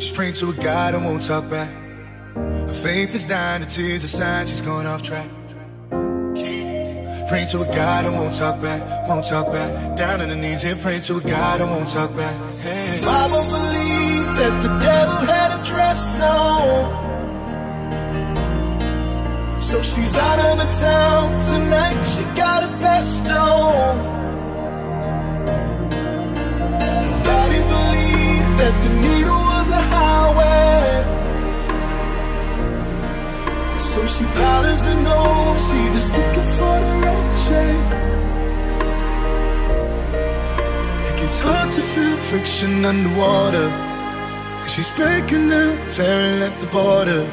She's praying to a God and won't talk back. Her faith is dying, the tears are sign she's going off track. Praying to a God and won't talk back, won't talk back. Down on her knees here, praying to a God and won't talk back. Hey. Mama believed that the devil had a dress on. So she's out on the town her nose, she just looking for the right shape. It gets hard to feel friction underwater. Cause she's breaking out, tearing at the border.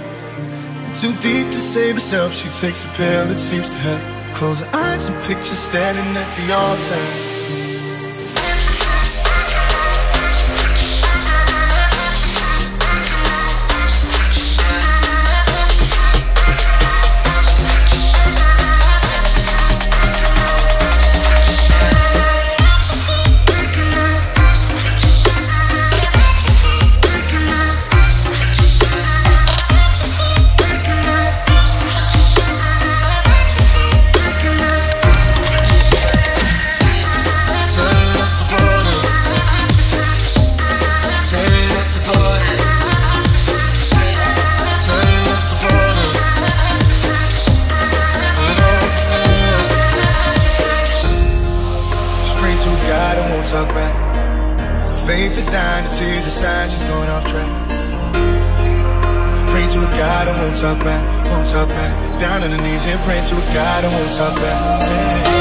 And too deep to save herself, she takes a pill that seems to help. Close her eyes and picture standing at the altar. Talk back. Her faith is dying, the tears sign she's going off track. Praying to a God I won't talk back, won't talk back. Down on her knees and pray to a God I won't talk back. Yeah.